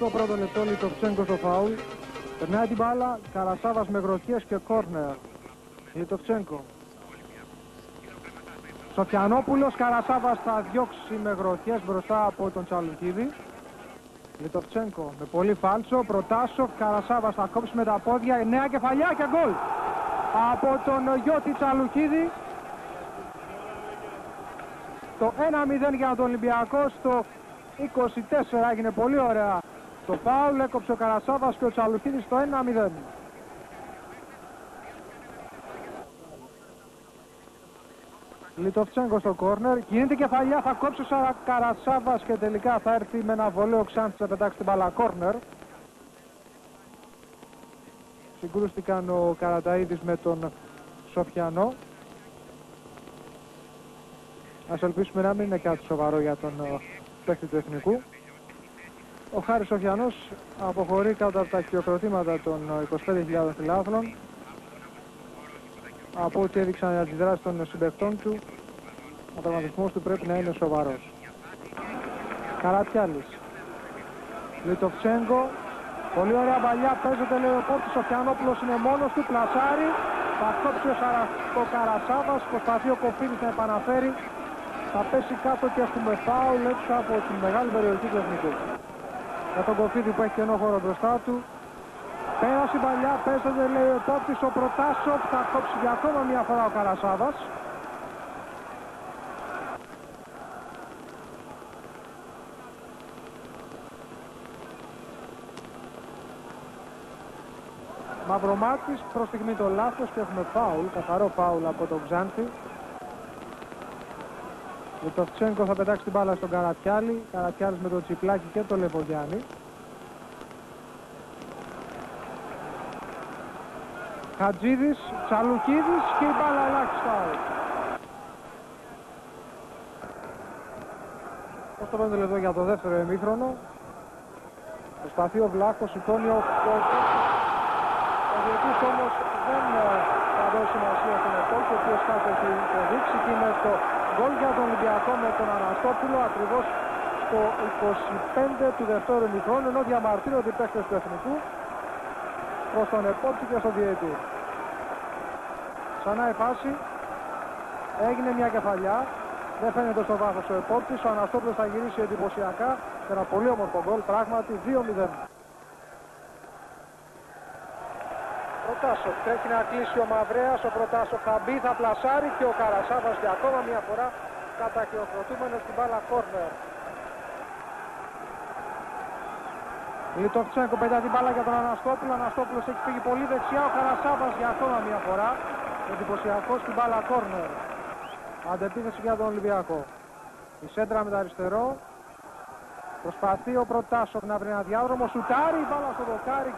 21ο λεπτό Λιτοφτσέγκο στο φάουλ. Περνάει την μπάλα, Καρασάβας με γροθιές και κόρνερ. Λιτοφτσέγκο. Σοφιανόπουλος, Καρασάβας θα διώξει με γροθιές μπροστά από τον Τσαλουκίδη. Λιτοφτσέγκο με πολύ φάλσο, Προτάσοφ, Καρασάβας θα κόψει με τα πόδια, νέα κεφαλιά και γκολ. Από τον Γιώτη Τσαλουκίδη. Το 1-0 για τον Ολυμπιακό στο 24 έγινε πολύ ωραία το φάουλ, έκοψε ο Καρασάβας και ο Τσαλουκίδης στο 1-0. Λιτοφτσέγκο στο κόρνερ, γίνεται κεφαλιά, θα κόψει ο Καρασάβας και τελικά θα έρθει με ένα βολέο Ξάνθης να πετάξει την μπάλα κόρνερ. Συγκρούστηκαν ο Καραταίδης με τον Σοφιανό. Ας ελπίσουμε να μην είναι κάτι σοβαρό για τον ε, παίκτη του Εθνικού. Ο Χάρης Σοφιανός αποχωρεί κάτω από τα χειροκροτήματα των 25.000 φιλάθλων. Από ό,τι έδειξαν οι αντιδράσεις των συμπεκτών του, ο τραυματισμός του πρέπει να είναι σοβαρός. Καρατιάλης. Λιτοφτσέγκο. Πολύ ωραία παλιά παίζεται λέει ο Πόρτης. Ο Φιανόπουλος είναι μόνος του. Πλασάρι. Θα κόψει ο, Σαρα... ο Καρασάβας. Προσπαθεί ο Κοφίδης να επαναφέρει. Θα πέσει κάτω και έχουμε φάουλ έξω από τη μεγάλη περιοχή του εθνικού. Για τον Κοφίδη που έχει κενό χώρο μπροστά του. Πέρασε η παλιά, παίζεται λέει ο επόπτης, ο Προτάσοφ, θα κόψει για ακόμα μια φορά ο Καρασάβας. Μαυρομάτης προς στιγμή το λάθος και έχουμε φάουλ, καθαρό φάουλ από τον Ξάνθη. Λιτοφτσέγκο θα πετάξει την μπάλα στον Καρατιάλη. Καρατιάλης με το τσιπλάκι και το Λεβογιάννη. Χατζίδης, Τσαλουκίδης και η μπάλα ελάχιστα. Πώς το πέντε λεπτό για το δεύτερο εμίχρονο; Προσπαθεί ο Βλάκος, σηκώνει ο Ο διετής όμως δεν ε, θα δώσει σημασία στον επόλκο, ο οποίος κάτι έχει υποδείξει και είναι το γκολ για τον Ολυμπιακό με τον Αναστόπουλο ακριβώς στο 25 του δεύτερου ημιχρόνου ενώ διαμαρτύρονται οι παίκτες του Εθνικού προς τον επόπτη και στον διετή. Ξανά η φάση. Έγινε μια κεφαλιά. Δεν φαίνεται στο βάθος ο επόπτης. Ο Αναστόπουλος θα γυρίσει εντυπωσιακά. Και ένα πολύ όμορφο γκολ. Πράγματι 2-0. Προτάσο τρέχει να κλείσει ο Μαυρέας. Ο Προτάσο θα μπει, θα πλασάρει και ο Καρασάβας για ακόμα μια φορά καταχειροκροτούμενος στην μπάλα κόρνερ. Λιτοφτσέγκο πετά την μπάλα για τον Αναστόπουλο. Ο Αναστόπουλος έχει φύγει πολύ δεξιά. Ο Καρασάβας για ακόμα μια φορά. Εντυπωσιακός στην μπάλα κόρνερ. Αντεπίθεση για τον Ολυμπιακό. Η σέντρα με το αριστερό. Προσπαθεί ο Προτάσοφ να βρει ένα διάδρομο. Σουτάρει η μπάλα στο δοκάρι.